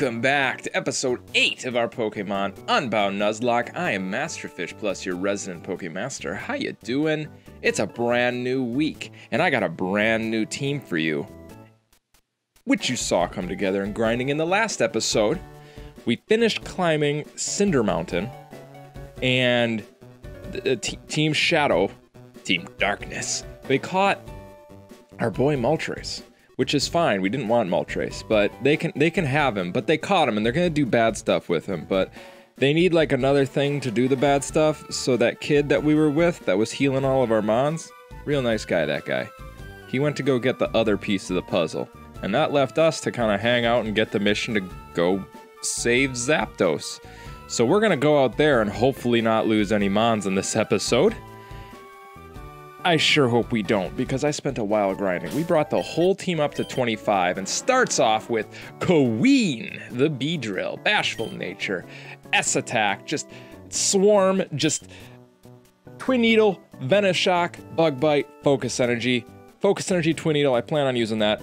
welcome back to episode 8 of our Pokemon Unbound Nuzlocke. I am Masterfish Plus, your resident Pokemaster. How you doing? It's a brand new week, and I got a brand new team for you. Which you saw come together and grinding in the last episode. We finished climbing Cinder Mountain, and the, uh, the Team Shadow, Team Darkness, they caught our boy Moltres which is fine. We didn't want Moltres, but they can they can have him. But they caught him, and they're gonna do bad stuff with him. But they need like another thing to do the bad stuff. So that kid that we were with, that was healing all of our mons, real nice guy. That guy. He went to go get the other piece of the puzzle, and that left us to kind of hang out and get the mission to go save Zapdos. So we're gonna go out there and hopefully not lose any mons in this episode. I sure hope we don't, because I spent a while grinding. We brought the whole team up to 25 and starts off with Queen, the Beedrill, Bashful Nature, S Attack, just Swarm, just Twin Needle, Venoshock, Bug Bite, Focus Energy. Focus Energy, Twin Needle, I plan on using that.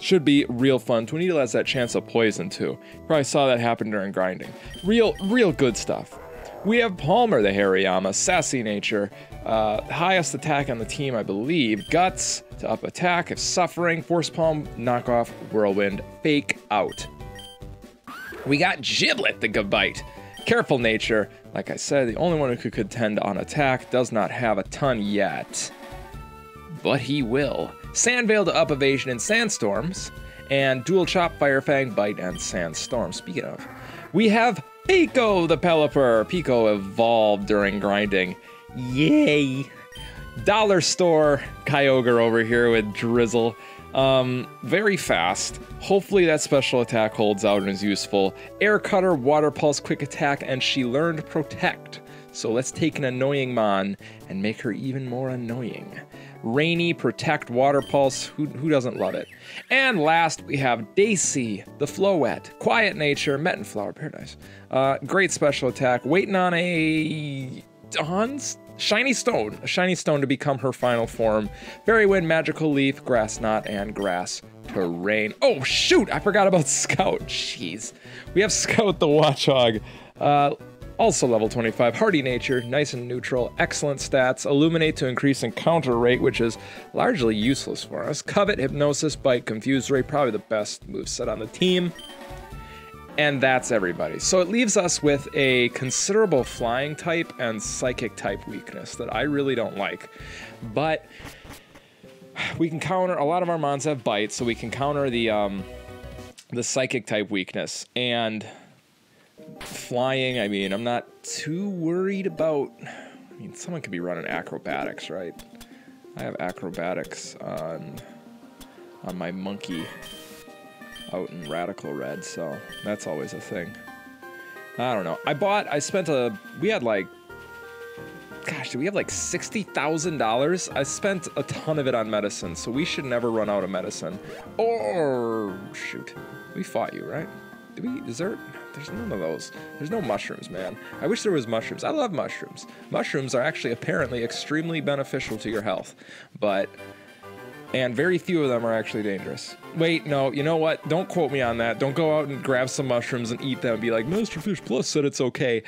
Should be real fun. Twin Needle has that chance of poison too. Probably saw that happen during grinding. Real, real good stuff. We have Palmer the Hariyama, Sassy Nature, uh, highest attack on the team, I believe. Guts to up attack if suffering. Force Palm, knockoff, Whirlwind, fake out. We got Giblet the Gabite. Careful Nature, like I said, the only one who could contend on attack, does not have a ton yet. But he will. Sandveil to up evasion and Sandstorms, and Dual Chop, Fire Fang, Bite, and Sandstorm. Speaking of, we have Pico the Pelipper. Pico evolved during grinding. Yay! Dollar store Kyogre over here with Drizzle. Um, very fast. Hopefully that special attack holds out and is useful. Air Cutter, Water Pulse, Quick Attack, and she learned Protect. So let's take an annoying Mon and make her even more annoying. Rainy, Protect, Water Pulse, who, who doesn't love it? And last, we have Daisy, the Floette, Quiet Nature, metan Flower Paradise. Uh, great special attack, waiting on a Dawn's Shiny Stone, a Shiny Stone to become her final form. Fairy Wind, Magical Leaf, Grass Knot, and Grass Terrain. Oh shoot, I forgot about Scout. Jeez. We have Scout the Watchog. Uh, also level 25, hardy nature, nice and neutral, excellent stats, illuminate to increase encounter rate, which is largely useless for us. Covet, hypnosis, bite, confuse ray, probably the best move set on the team. And that's everybody. So it leaves us with a considerable flying type and psychic type weakness that I really don't like. But we can counter a lot of our mons have bites, so we can counter the um, the psychic type weakness. And flying, I mean, I'm not too worried about I mean someone could be running acrobatics, right? I have acrobatics on on my monkey out in radical red, so that's always a thing. I don't know. I bought, I spent a, we had like, gosh, do we have like $60,000? I spent a ton of it on medicine, so we should never run out of medicine. Or, shoot, we fought you, right? Did we eat dessert? There's none of those. There's no mushrooms, man. I wish there was mushrooms. I love mushrooms. Mushrooms are actually apparently extremely beneficial to your health, but and very few of them are actually dangerous. Wait, no, you know what? Don't quote me on that. Don't go out and grab some mushrooms and eat them and be like, Masterfish Plus said it's okay.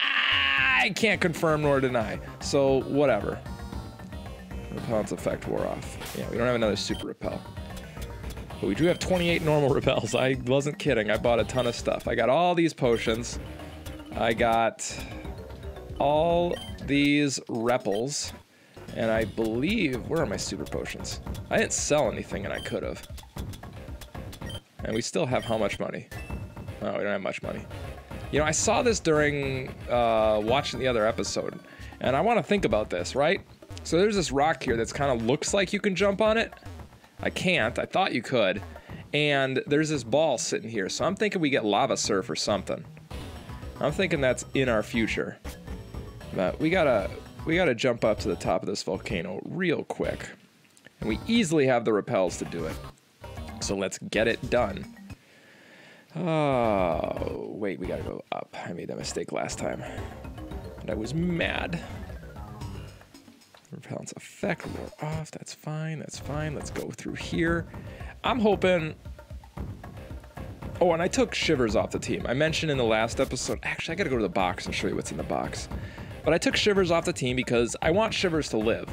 I can't confirm nor deny. So, whatever. Repellent's effect wore off. Yeah, we don't have another super repel. But we do have 28 normal repels. I wasn't kidding. I bought a ton of stuff. I got all these potions. I got all these repels. And I believe, where are my super potions? I didn't sell anything and I could have. And we still have how much money? Oh, we don't have much money. You know, I saw this during uh, watching the other episode, and I want to think about this, right? So there's this rock here that's kind of looks like you can jump on it. I can't. I thought you could. And there's this ball sitting here, so I'm thinking we get lava surf or something. I'm thinking that's in our future. But we gotta we gotta jump up to the top of this volcano real quick. And we easily have the repels to do it. So let's get it done. Oh, wait, we gotta go up. I made that mistake last time. And I was mad. Repellent's effect wore off. That's fine. That's fine. Let's go through here. I'm hoping. Oh, and I took Shivers off the team. I mentioned in the last episode. Actually, I gotta go to the box and show you what's in the box. But I took Shivers off the team because I want Shivers to live.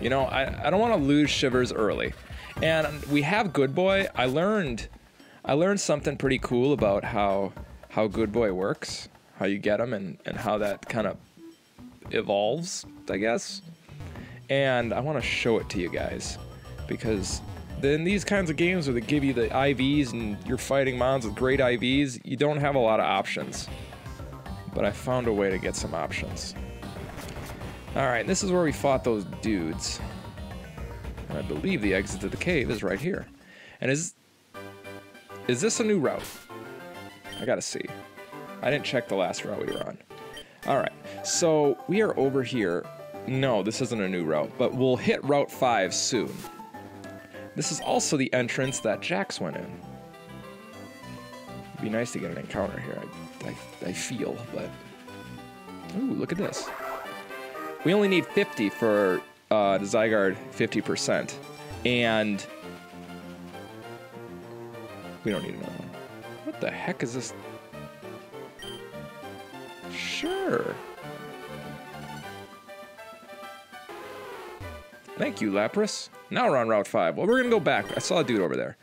You know, I, I don't want to lose Shivers early. And we have Good Boy. I learned I learned something pretty cool about how how Good Boy works, how you get him, and and how that kind of evolves, I guess. And I want to show it to you guys because in these kinds of games where they give you the IVs and you're fighting mons with great IVs, you don't have a lot of options. But I found a way to get some options. Alright, this is where we fought those dudes. And I believe the exit to the cave is right here. And is is this a new route? I gotta see. I didn't check the last route we were on. Alright, so we are over here. No, this isn't a new route, but we'll hit Route 5 soon. This is also the entrance that Jax went in. It'd be nice to get an encounter here, I, I, I feel, but... Ooh, look at this. We only need 50 for uh, the Zygarde 50%. And we don't need another one. What the heck is this? Sure. Thank you, Lapras. Now we're on Route 5. Well, we're gonna go back. I saw a dude over there.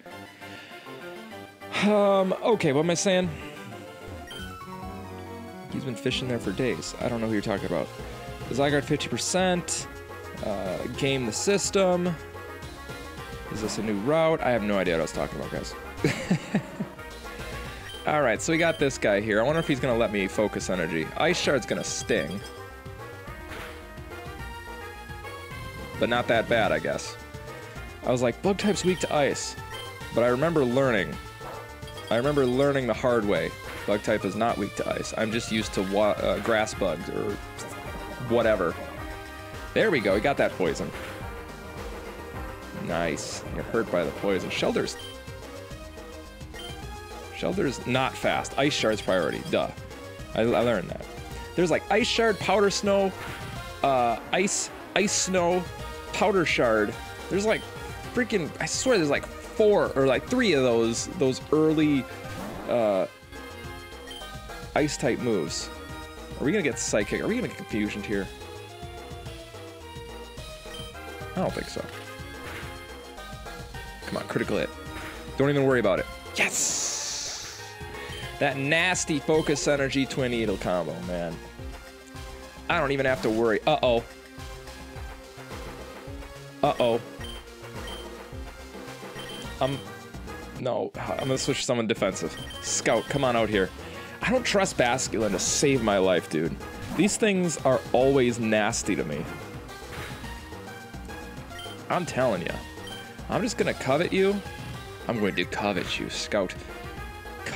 Um, okay, what am I saying? He's been fishing there for days. I don't know who you're talking about. Zygarde 50%. Uh, game the system. Is this a new route? I have no idea what I was talking about, guys. Alright, so we got this guy here. I wonder if he's to let me focus energy. Ice Shard's to sting. But not that bad, I guess. I was like, bug type's weak to ice. But I remember learning. I remember learning the hard way. Bug type is not weak to ice. I'm just used to uh, grass bugs or whatever. There we go, we got that poison. Nice. You're hurt by the poison. Shellder's Shellder's not fast. Ice Shard's priority. Duh. I, I learned that. There's like Ice Shard, Powder Snow, uh, Ice, Ice Snow, Powder Shard. There's like freaking, I swear there's like four or like three of those, those early uh, Ice type moves. Are we gonna get Psychic? Are we gonna get Confusioned here? I don't think so. Come on, critical hit. Don't even worry about it. Yes! That nasty focus energy twin needle combo, man. I don't even have to worry. Uh-oh. Uh-oh. Um, no, I'm gonna switch to someone defensive. Scout, come on out here. I don't trust Basculin to save my life, dude. These things are always nasty to me. I'm telling you. I'm just gonna covet you. I'm going to covet you, Scout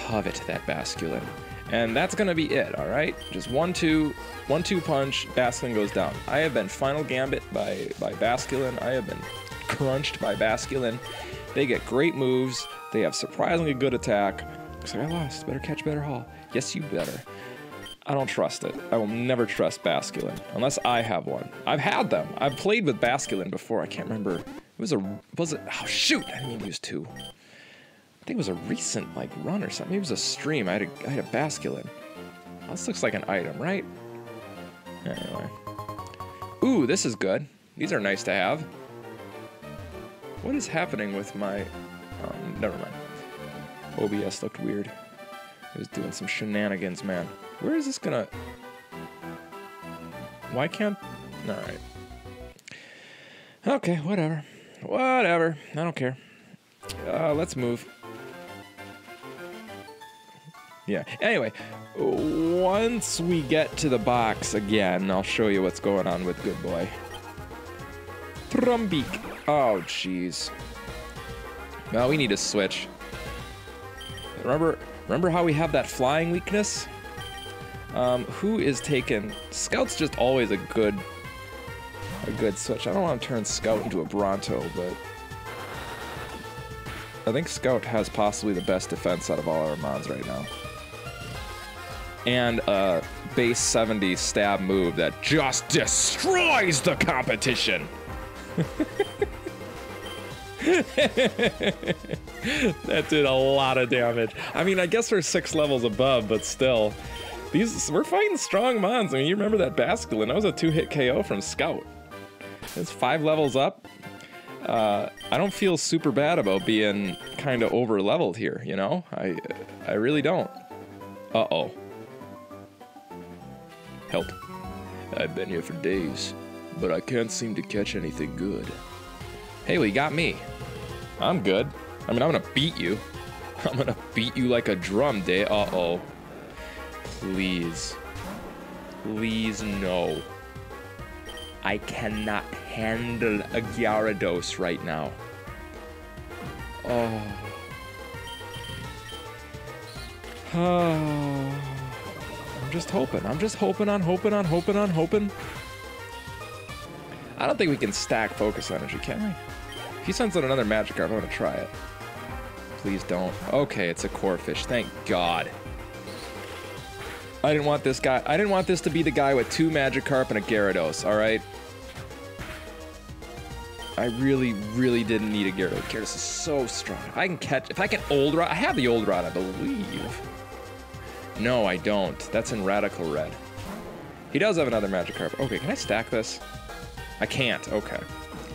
covet that Basculin. And that's gonna be it, alright? Just one, two, one, two punch, Basculin goes down. I have been final gambit by, by Basculin. I have been crunched by Basculin. They get great moves. They have surprisingly good attack. Looks like I lost. Better catch, better haul. Yes, you better. I don't trust it. I will never trust Basculin unless I have one. I've had them. I've played with Basculin before. I can't remember. It was a was it? Oh shoot! I didn't to use two think it was a recent like run or something. Maybe it was a stream. I had a, I had a Basculin. This looks like an item, right? Anyway. Ooh, this is good. These are nice to have. What is happening with my... Um, never mind. OBS looked weird. It was doing some shenanigans, man. Where is this gonna... Why can't... Alright. Okay, whatever. Whatever. I don't care. Uh, let's move. Yeah. Anyway, once we get to the box again, I'll show you what's going on with Good Boy. Trumbeak. Oh, jeez. Well, we need to switch. Remember, remember how we have that flying weakness? Um, who is taken? Scout's just always a good, a good switch. I don't want to turn Scout into a Bronto, but I think Scout has possibly the best defense out of all our mons right now. And a base 70 stab move that just destroys the competition. that did a lot of damage. I mean, I guess we're six levels above, but still. These we're fighting strong mons. I mean, you remember that Basculin? That was a two-hit KO from Scout. It's five levels up. Uh, I don't feel super bad about being kind of over leveled here. You know, I I really don't. Uh oh. Help. I've been here for days, but I can't seem to catch anything good. Haley got me. I'm good. I mean, I'm gonna beat you. I'm gonna beat you like a drum day. Uh oh. Please. Please, no. I cannot handle a Gyarados right now. Oh. Oh. I'm just hoping. I'm just hoping on hoping on hoping on hoping. I don't think we can stack focus energy, can we? If he sends out another Magikarp, I'm gonna try it. Please don't. Okay, it's a Corphish. Thank God. I didn't want this guy. I didn't want this to be the guy with two Magikarp and a Gyarados. All right. I really, really didn't need a Gyarados. Gyarados is so strong. If I can catch, if I can Old Rod, I have the Old Rod, I believe. No, I don't. That's in Radical Red. He does have another Magikarp. Okay, can I stack this? I can't. Okay.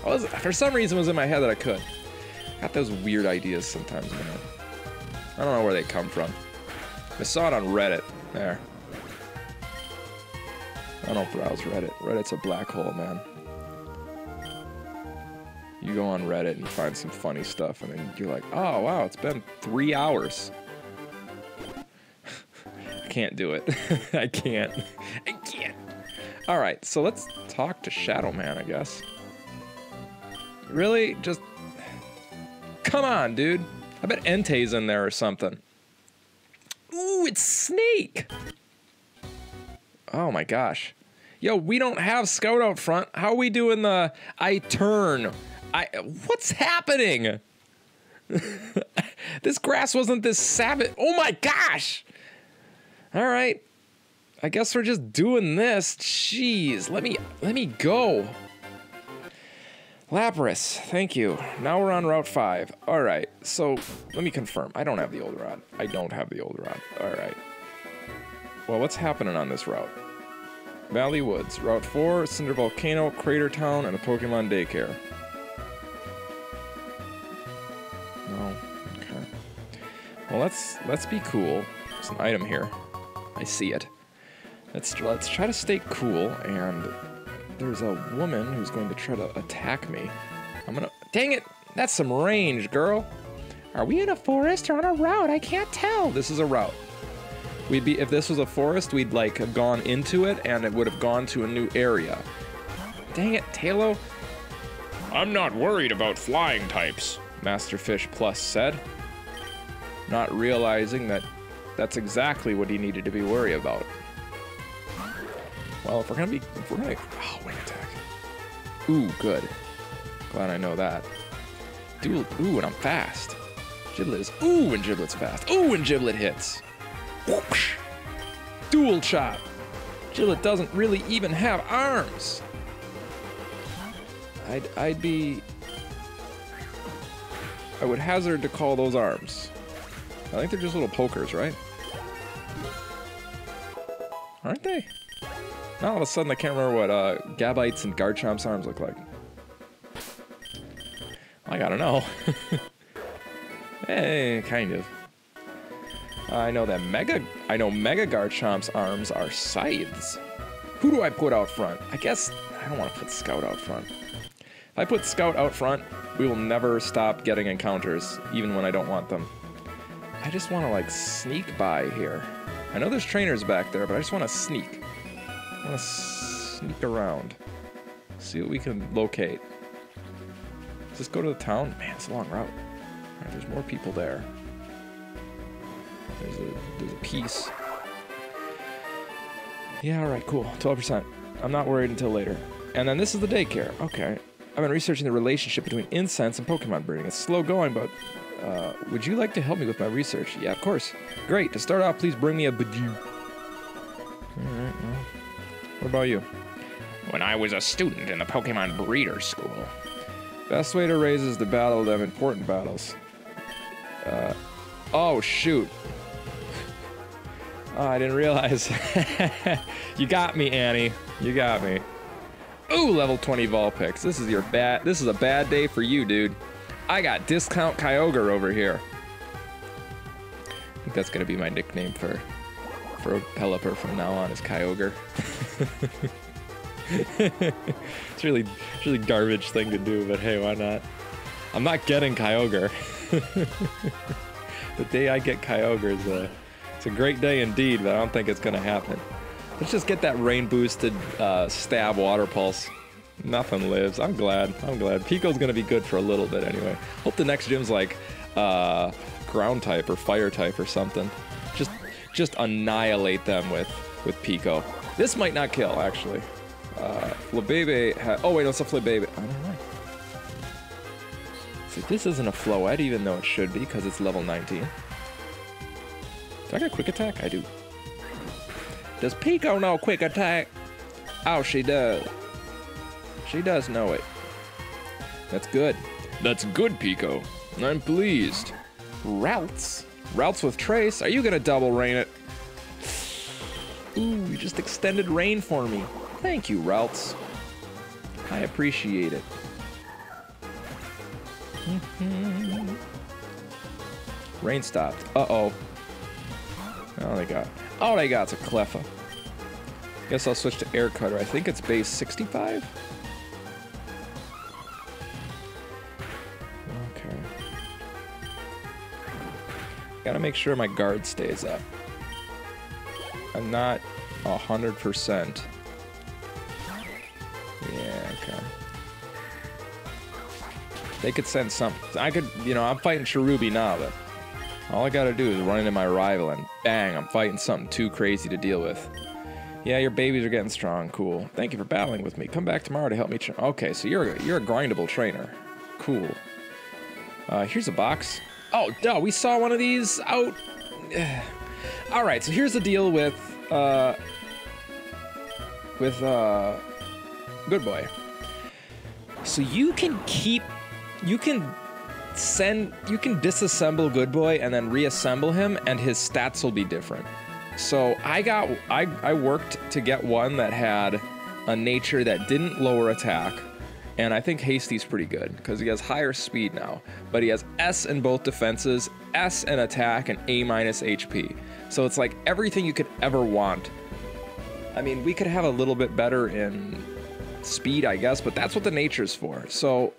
Was, for some reason, it was in my head that I could. Got those weird ideas sometimes, man. I don't know where they come from. I saw it on Reddit. There. I don't browse Reddit. Reddit's a black hole, man. You go on Reddit and find some funny stuff, and then you're like, oh, wow, it's been three hours. Can't do it. I can't. I can't. All right, so let's talk to Shadow Man, I guess. Really? Just. Come on, dude. I bet Entei's in there or something. Ooh, it's Snake! Oh my gosh. Yo, we don't have Scout out front. How are we doing the I turn? I what's happening? this grass wasn't this savage. Oh my gosh. All right. I guess we're just doing this. Jeez, let me let me go. Lapras, thank you. Now we're on Route 5. All right, so let me confirm. I don't have the old rod. I don't have the old rod. All right. Well, what's happening on this route? Valley Woods, Route 4, Cinder Volcano, Crater Town, and a Pokemon Daycare. No, okay. Well, let's let's be cool. There's an item here. I see it. Let's let's try to stay cool and there's a woman who's going to try to attack me. I'm gonna. Dang it! That's some range, girl. Are we in a forest or on a route? I can't tell. This is a route. We'd be if this was a forest, we'd like have gone into it and it would have gone to a new area. Dang it, Taillow. I'm not worried about flying types, Masterfish Plus said. Not realizing that that's exactly what he needed to be worried about. Well, if we're gonna be, if we're gonna, oh, wing attack. Ooh, good. Glad I know that. Dual, ooh, and I'm fast. Giblet is, ooh, and Giblet's fast. Ooh, and Giblet hits. Whoosh. Dual chop. Giblet doesn't really even have arms. I'd, I'd be, I would hazard to call those arms. I think they're just little pokers, right? Aren't they? Now all of a sudden I can't remember what uh, Gabites and Garchomp's arms look like. I gotta know. eh, kind of. I know that Mega, I know Mega Garchomp's arms are scythes. Who do I put out front? I guess I don't want to put Scout out front. If I put Scout out front, we will never stop getting encounters, even when I don't want them. I just want to like sneak by here. I know there's trainers back there, but I just want to sneak. I want to sneak around. See what we can locate. Let's just go to the town. Man, it's a long route. Alright, there's more people there. There's a there's a piece. Yeah, alright, cool. 12%. I'm not worried until later. And then this is the daycare. Okay. I've been researching the relationship between incense and Pokemon breeding. It's slow going, but uh, would you like to help me with my research? Yeah, of course. Great. To start off, please bring me a Bidoof. Alright, well. What about you? When I was a student in the Pokemon Breeder School. Best way to raise is to battle them important battles. Uh, oh, shoot. Oh, I didn't realize. you got me, Annie. You got me. Ooh, level 20 Vulpix. This is your bad. This is a bad day for you, dude. I got discount Kyogre over here. I think that's gonna be my nickname for for Pelipper from now on is Kyogre. it's really it's really garbage thing to do, but hey, why not? I'm not getting Kyogre. the day I get Kyogre is a it's a great day indeed, but I don't think it's gonna happen. Let's just get that rain boosted uh, stab water pulse. Nothing lives. I'm glad. I'm glad. Pico's gonna be good for a little bit anyway. Hope the next gym's like uh, ground type or fire type or something. Just just annihilate them with with Pico. This might not kill actually. Uh, Flabebe oh wait, no, it's a Flabebe. I don't know. See, this isn't a Floette even though it should be because it's level 19. Do I got quick attack? I do. Does Pico know quick attack? Oh, she does. She does know it. That's good. That's good, Pico. I'm pleased. Ralts. Ralts with Trace. Are you gonna double rain it? Ooh, you just extended rain for me. Thank you, Ralts. I appreciate it. rain stopped. Uh-oh. Oh, they got. Oh, they got's a Cleffa. Guess I'll switch to Air Cutter. I think it's base 65. Gotta make sure my guard stays up. I'm not a hundred percent. Yeah, okay. They could send some. I could, you know, I'm fighting Cherubi now, but all I gotta do is run into my rival and bang, I'm fighting something too crazy to deal with. Yeah, your babies are getting strong. Cool. Thank you for battling with me. Come back tomorrow to help me. Okay, so you're a, you're a grindable trainer. Cool. Uh, here's a box. Oh, duh, we saw one of these out. All right, so here's the deal with uh, with uh, Good Boy. So you can keep, you can send, you can disassemble Good Boy and then reassemble him, and his stats will be different. So I got, I, I worked to get one that had a nature that didn't lower attack, and I think Hasty's pretty good because he has higher speed now, but he has S in both defenses, S in attack, and A minus HP. So it's like everything you could ever want. I mean, we could have a little bit better in speed, I guess, but that's what the nature's for. So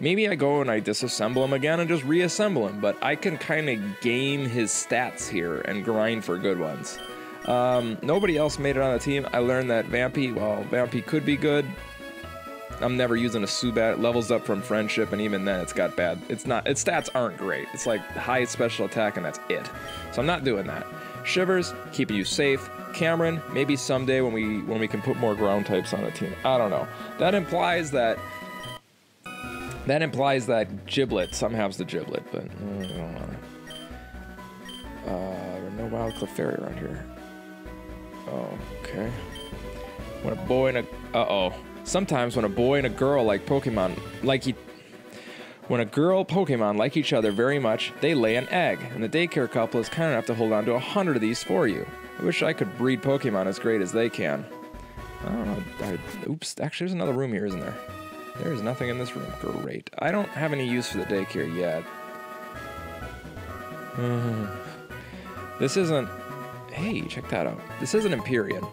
maybe I go and I disassemble him again and just reassemble him, but I can kind of game his stats here and grind for good ones. Um, nobody else made it on the team. I learned that Vampy, well, Vampy could be good. I'm never using a Zubat. It levels up from friendship, and even then, it's got bad. It's not. Its stats aren't great. It's like high special attack, and that's it. So I'm not doing that. Shivers, keeping you safe. Cameron, maybe someday when we when we can put more ground types on a team. I don't know. That implies that. That implies that Giblet somehow the Giblet, but mm, I don't. Uh, no wild Clefairy around here. Oh, okay. When a boy and a uh oh. Sometimes when a boy and a girl like Pokemon like e- when a girl Pokemon like each other very much, they lay an egg, and the daycare couple is kind enough to hold on to a hundred of these for you. I wish I could breed Pokemon as great as they can. I don't know. I, oops. Actually, there's another room here, isn't there? There's nothing in this room. Great. I don't have any use for the daycare yet. This isn't. Hey, check that out. This isn't Empyrean.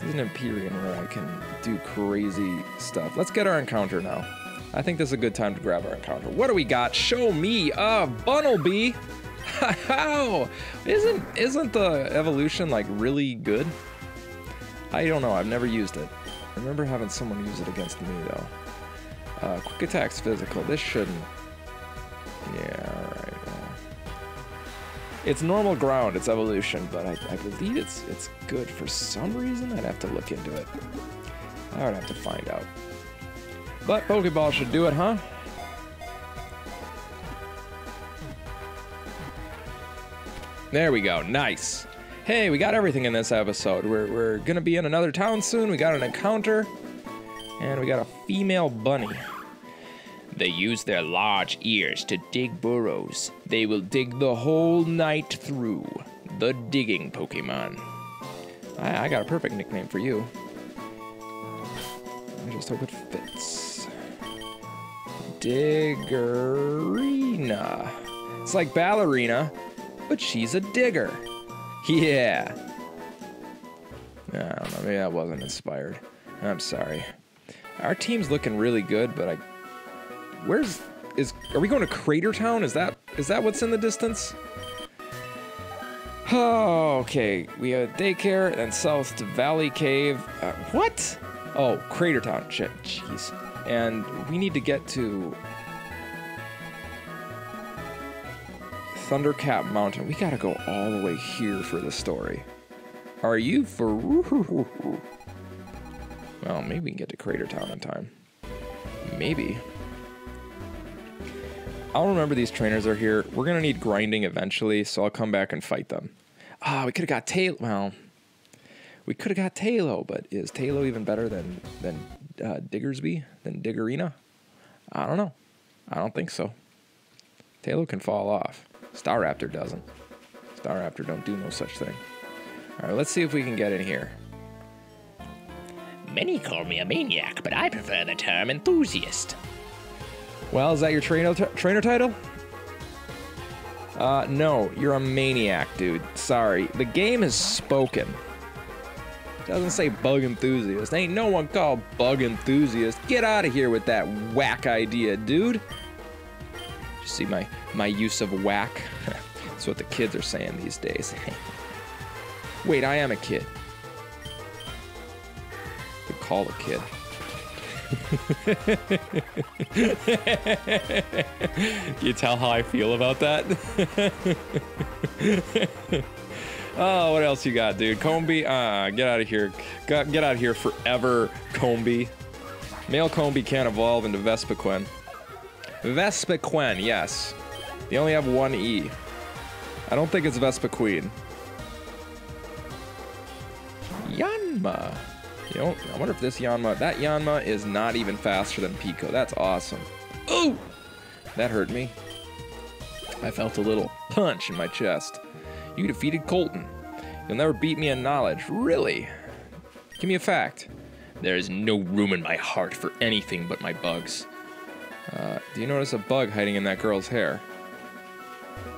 This is an Empyrean where I can do crazy stuff. Let's get our encounter now. I think this is a good time to grab our encounter. What do we got? Show me a Bunnelby. How isn't isn't the evolution like really good? I don't know. I've never used it. I remember having someone use it against me though. Uh, quick attacks physical. This shouldn't. It's normal ground, it's evolution, but I, I believe it's it's good for some reason. I'd have to look into it. I would have to find out. But Pokeball should do it, huh? There we go. Nice. Hey, we got everything in this episode. We're, we're gonna be in another town soon. We got an encounter. And we got a female bunny. They use their large ears to dig burrows. They will dig the whole night through. The digging Pokemon. I, I got a perfect nickname for you. I just hope it fits. Diggerina. It's like ballerina, but she's a digger. Yeah. I don't know, maybe that wasn't inspired. I'm sorry. Our team's looking really good, but I Where's is are we going to Crater Town? Is that is that what's in the distance? Oh, okay. We have daycare and south to Valley Cave. Uh, what? Oh, Crater Town. Shit, jeez. And we need to get to Thundercap Mountain. We gotta go all the way here for the story. Are you for? Well, maybe we can get to Crater Town in time. Maybe. I'll remember these trainers are here. We're gonna need grinding eventually, so I'll come back and fight them. Ah, we could have got Tail. Well, we could have got Taillow, but is Taillow even better than than uh, Diggersby than Diggerina? I don't know. I don't think so. Taillow can fall off. Staraptor doesn't. Staraptor don't do no such thing. All right, let's see if we can get in here. Many call me a maniac, but I prefer the term enthusiast. Well, is that your trainer trainer title? Uh, no, you're a maniac, dude. Sorry, the game has spoken. Doesn't say bug enthusiast. Ain't no one called bug enthusiast. Get out of here with that whack idea, dude. You see my my use of whack? That's what the kids are saying these days. Wait, I am a kid. Could call a kid. you tell how I feel about that? oh, what else you got, dude? Combee? Ah, get out of here. Get, out of here forever, Combee. Male Combee can't evolve into Vespiquen. Vespiquen, yes. They only have one E. I don't think it's Vespiquen. Yanma. You know, I wonder if this Yanma, that Yanma is not even faster than Pico. That's awesome. Ooh! That hurt me. I felt a little punch in my chest. You defeated Colton. You'll never beat me in knowledge. Really? Give me a fact. There is no room in my heart for anything but my bugs. Uh, do you notice a bug hiding in that girl's hair?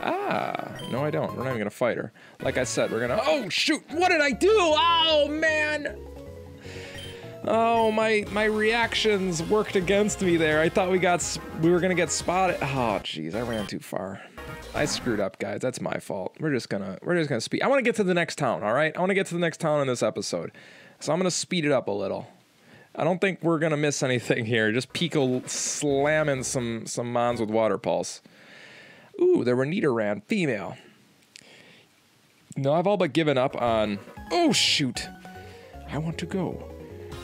Ah, no, I don't. We're not even gonna fight her. Like I said, we're gonna. Oh shoot! What did I do? Oh man! Oh, my my reactions worked against me there. I thought we got we were gonna get spotted. Oh, jeez, I ran too far. I screwed up, guys. That's my fault. We're just gonna we're just gonna speed. I want to get to the next town. All right, I want to get to the next town in this episode, so I'm gonna speed it up a little. I don't think we're gonna miss anything here. Just Pico slamming some some mons with water pulse. Ooh, there were Nidoran female. No, I've all but given up on. Oh shoot! I want to go.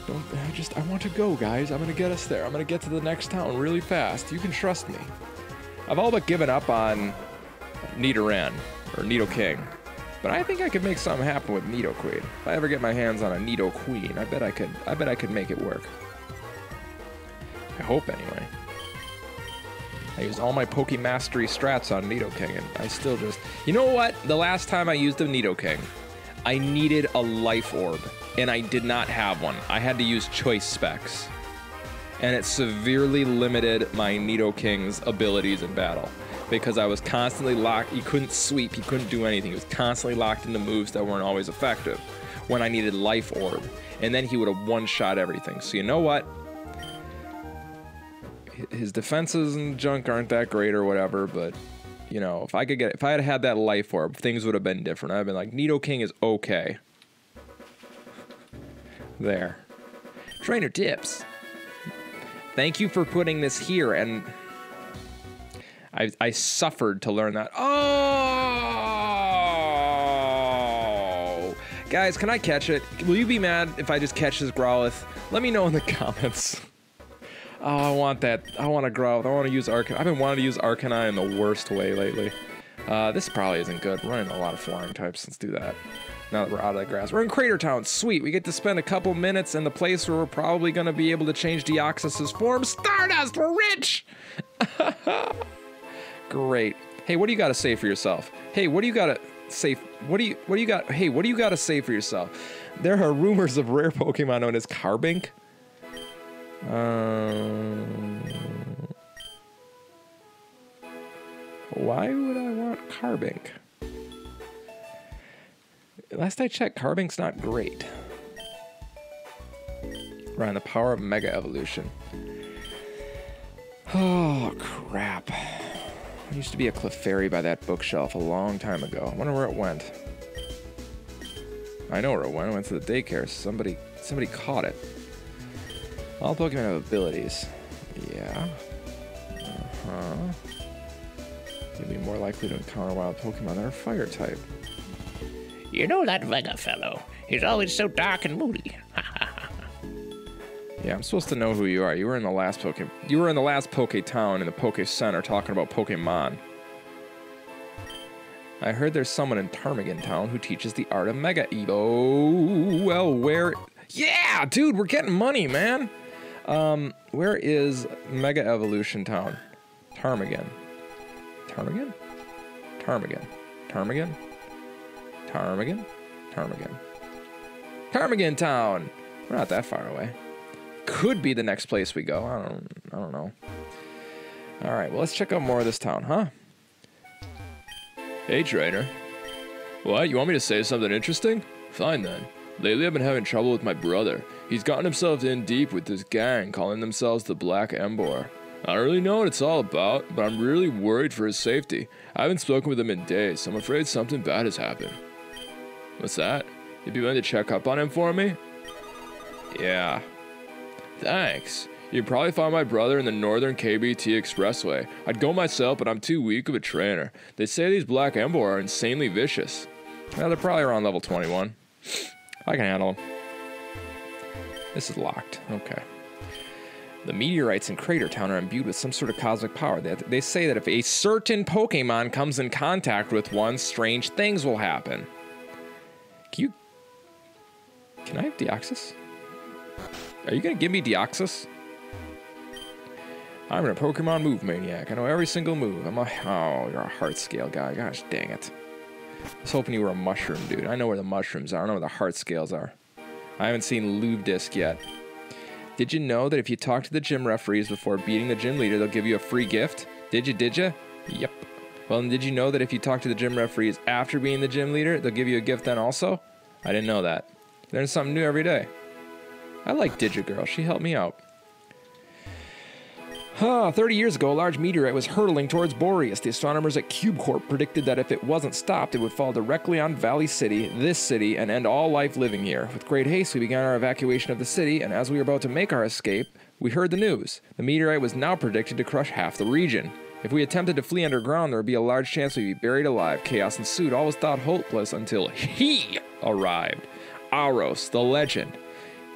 Don't, I just, I want to go, guys. I'm gonna get us there. I'm gonna get to the next town really fast. You can trust me. I've all but given up on Nidoran, or Nidoking. But I think I could make something happen with Nidoqueen. If I ever get my hands on a Nidoqueen, I bet I could, I bet I could make it work. I hope, anyway. I used all my Poke Mastery strats on Nidoking, and I still just... You know what? The last time I used a Nidoking, I needed a Life Orb and I did not have one. I had to use choice specs. And it severely limited my Nidoking's abilities in battle because I was constantly locked. He couldn't sweep, he couldn't do anything. He was constantly locked into moves that weren't always effective when I needed Life Orb. And then he would have one shot everything. So, you know what? His defenses and junk aren't that great or whatever, but you know, if I could get, if I had had that life orb, things would have been different. I've been like, Nidoking is okay. There. Trainer tips. Thank you for putting this here. And I, I suffered to learn that. Oh! Guys, can I catch it? Will you be mad if I just catch this Growlithe? Let me know in the comments. Oh, I want that. I want to Growlithe. I want to use Arcanine. I've been wanting to use Arcanine in the worst way lately. Uh, this probably isn't good. We're running a lot of flying types. Let's do that. Now that we're out of the grass. We're in Crater Town. Sweet. We get to spend a couple minutes in the place where we're probably going to be able to change Deoxys's form. Stardust, we're rich! Great. Hey, what do you got to say for yourself? Hey, what do you got to say? What do you what do you got? Hey, what do you got to say for yourself? There are rumors of rare Pokemon known as Carbink. Um, why would I want Carbink? Last I checked, Carbink's not great. Ryan, the power of Mega Evolution. Oh, crap. There used to be a Clefairy by that bookshelf a long time ago. I wonder where it went. I know where it went. It went to the daycare. Somebody somebody caught it. All Pokemon have abilities. Yeah. Uh-huh. You'll be more likely to encounter wild Pokemon that are fire type. You know that Vega fellow. He's always so dark and moody. Yeah, I'm supposed to know who you are. You were in the last Poke. You were in the last Poke Town in the Poke Center talking about Pokemon. I heard there's someone in Ptarmigan Town who teaches the art of Mega Evo. Well, where? Yeah, dude, we're getting money, man. Um, where is Mega Evolution Town? Ptarmigan. Ptarmigan? Ptarmigan. Ptarmigan? Ptarmigan? Ptarmigan. Ptarmigan Town! We're not that far away. Could be the next place we go. I don't I don't know. Alright, well let's check out more of this town, huh? Hey trainer. What? You want me to say something interesting? Fine then. Lately I've been having trouble with my brother. He's gotten himself in deep with this gang calling themselves the Black Embers. I don't really know what it's all about, but I'm really worried for his safety. I haven't spoken with him in days, so I'm afraid something bad has happened. What's that? You'd be willing to check up on him for me? Yeah. Thanks. You'd probably find my brother in the Northern KBT Expressway. I'd go myself, but I'm too weak of a trainer. They say these Black Embers are insanely vicious. Yeah, they're probably around level 21. I can handle them. This is locked. Okay. The meteorites in Crater Town are imbued with some sort of cosmic power. They, they say that if a certain Pokemon comes in contact with one, strange things will happen. Can you... Can I have Deoxys? Are you gonna give me Deoxys? I'm a Pokemon move maniac. I know every single move. I'm a... Oh, you're a heart scale guy. Gosh dang it. I was hoping you were a mushroom, dude. I know where the mushrooms are. I know where the heart scales are. I haven't seen Lubedisk yet. Did you know that if you talk to the gym referees before beating the gym leader, they'll give you a free gift? Did you, did you? Yep. Well, and did you know that if you talk to the gym referees after being the gym leader, they'll give you a gift then also? I didn't know that. Learn something new every day. I like Digigirl. She helped me out. Huh, 30 years ago, a large meteorite was hurtling towards Borrius. The astronomers at CubeCorp predicted that if it wasn't stopped, it would fall directly on Valley City, this city, and end all life living here. With great haste, we began our evacuation of the city, and as we were about to make our escape, we heard the news. The meteorite was now predicted to crush half the region. If we attempted to flee underground, there would be a large chance we'd be buried alive. Chaos ensued. All was thought hopeless until he arrived. Aros, the legend.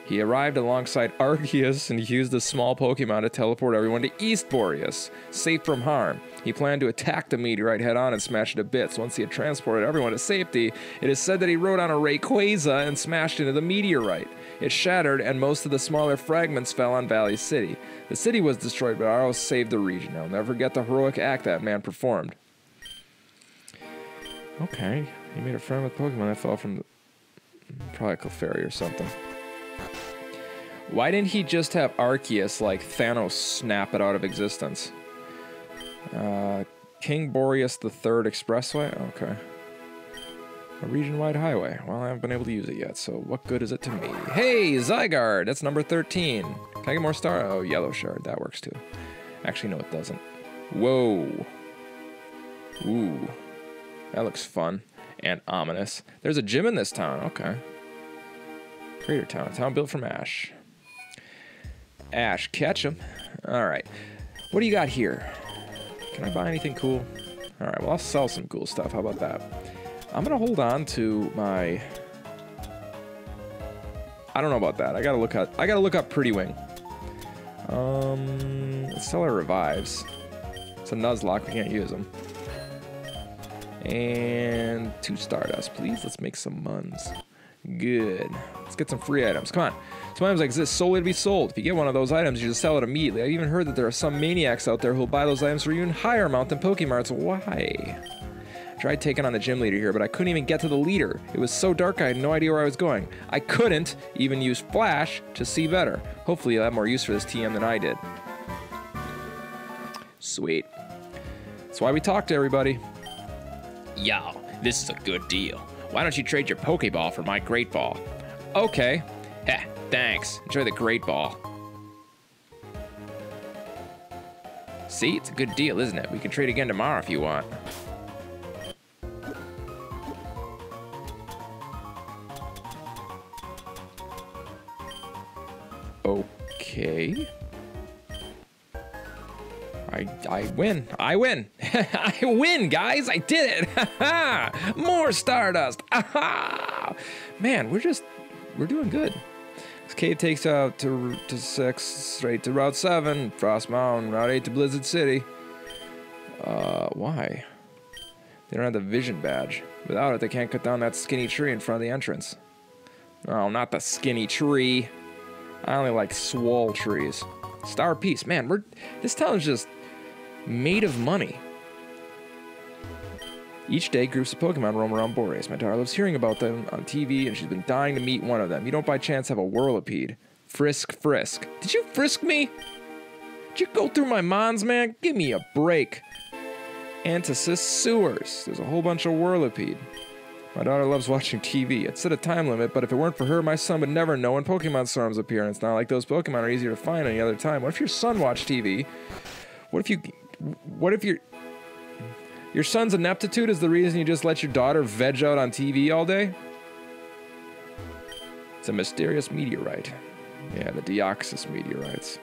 He arrived alongside Arceus and used a small Pokemon to teleport everyone to East Borrius, safe from harm. He planned to attack the meteorite head on and smash it to bits. Once he had transported everyone to safety, it is said that he rode on a Rayquaza and smashed into the meteorite. It shattered, and most of the smaller fragments fell on Valley City. The city was destroyed, but Aros saved the region. I'll never forget the heroic act that man performed. Okay, he made a friend with Pokemon that fell from the, probably Clefairy or something. Why didn't he just have Arceus like Thanos snap it out of existence? Uh, King Borrius the Third Expressway? Okay. A region-wide highway. Well, I haven't been able to use it yet, so what good is it to me? Hey, Zygarde! That's number 13. Can I get more star? Oh, Yellow Shard. That works too. Actually, no, it doesn't. Whoa. Ooh. That looks fun and ominous. There's a gym in this town. Okay. Crater Town. Town built from ash. Ash Ketchum. All right. What do you got here? Can I buy anything cool? All right, well, I'll sell some cool stuff. How about that? I'm going to hold on to my... I don't know about that. I got to look up I got to look up Pretty Wing. Um, let's sell our revives. It's a Nuzlocke. We can't use them. And two Stardust, please. Let's make some Muns. Good. Let's get some free items. Come on. Some items exist solely to be sold. If you get one of those items, you just sell it immediately. I even heard that there are some maniacs out there who'll buy those items for even higher amount than Pokemarts. Why? Tried taking on the gym leader here, but I couldn't even get to the leader. It was so dark I had no idea where I was going. I couldn't even use Flash to see better. Hopefully you'll have more use for this TM than I did. Sweet. That's why we talk to everybody. Yo, this is a good deal. Why don't you trade your Pokeball for my Great Ball? Okay. Heh, thanks. Enjoy the Great Ball. See, it's a good deal, isn't it? We can trade again tomorrow if you want. Okay. I, I win. I win. I win, guys. I did it. More Stardust. Man, we're just, we're doing good. Cade takes out to, to 6, straight to Route 7, Frost Mountain, Route 8 to Blizzard City. Uh, why? They don't have the vision badge. Without it, they can't cut down that skinny tree in front of the entrance. Oh, not the skinny tree. I only like swall trees. Star Piece, man, we're this town's just made of money. Each day, groups of Pokemon roam around Borrius. My daughter loves hearing about them on TV, and she's been dying to meet one of them. You don't by chance have a Whirlipede. Frisk, frisk. Did you frisk me? Did you go through my mons, man? Give me a break. Antisis sewers. There's a whole bunch of Whirlipede. My daughter loves watching TV. It set a time limit, but if it weren't for her, my son would never know when Pokemon storms appear, and it's not like those Pokemon are easier to find any other time. What if your son watched TV? What if you... What if your... Your son's ineptitude is the reason you just let your daughter veg out on TV all day? It's a mysterious meteorite. Yeah, the Deoxys meteorites.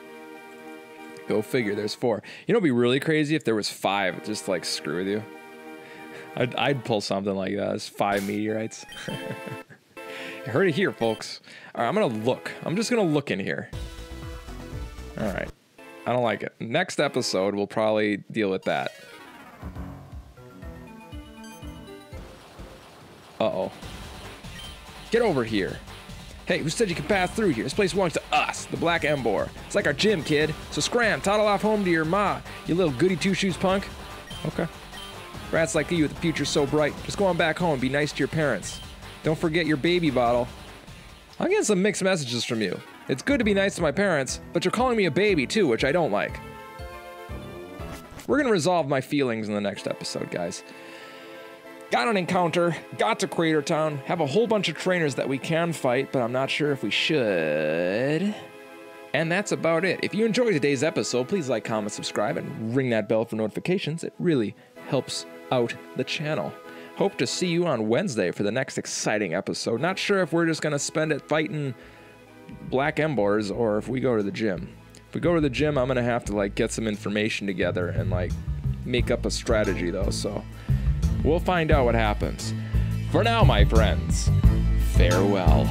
Go figure, there's four. You know it'd be really crazy if there was five, just like screw with you. I'd, I'd pull something like that. It's five meteorites. you heard it here, folks. All right, I'm going to look. I'm just going to look in here. All right. I don't like it. Next episode, we'll probably deal with that. Uh-oh. Get over here. Hey, who said you could pass through here? This place belongs to us, the Black Embers. It's like our gym, kid. So scram, toddle off home to your ma, you little goody two-shoes punk. Okay. Rats like you with the future so bright. Just go on back home be nice to your parents. Don't forget your baby bottle. I'm getting some mixed messages from you. It's good to be nice to my parents, but you're calling me a baby too, which I don't like. We're gonna resolve my feelings in the next episode, guys. Got an encounter, got to Crater Town, have a whole bunch of trainers that we can fight, but I'm not sure if we should. And that's about it. If you enjoyed today's episode, please like, comment, subscribe, and ring that bell for notifications. It really helps out the channel. Hope to see you on Wednesday for the next exciting episode. Not sure if we're just going to spend it fighting black Embers or if we go to the gym. If we go to the gym, I'm going to have to like get some information together and like make up a strategy though. So we'll find out what happens. For now, my friends, farewell.